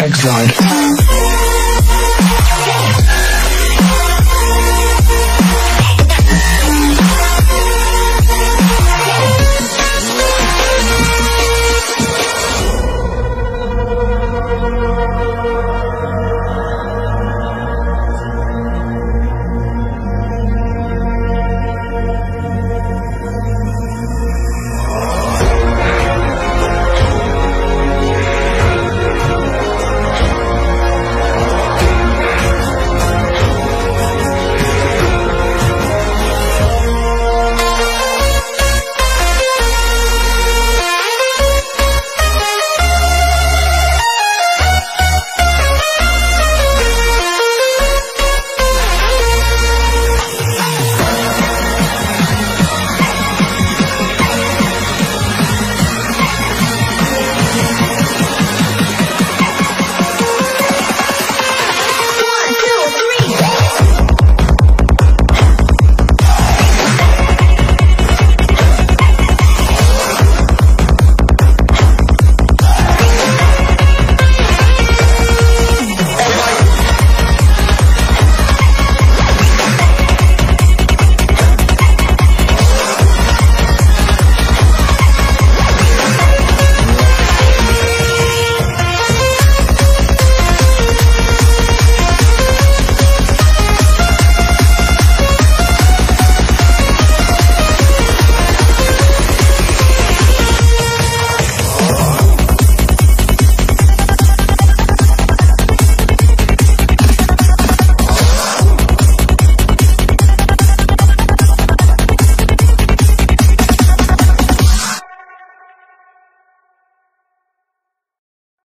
Exiled.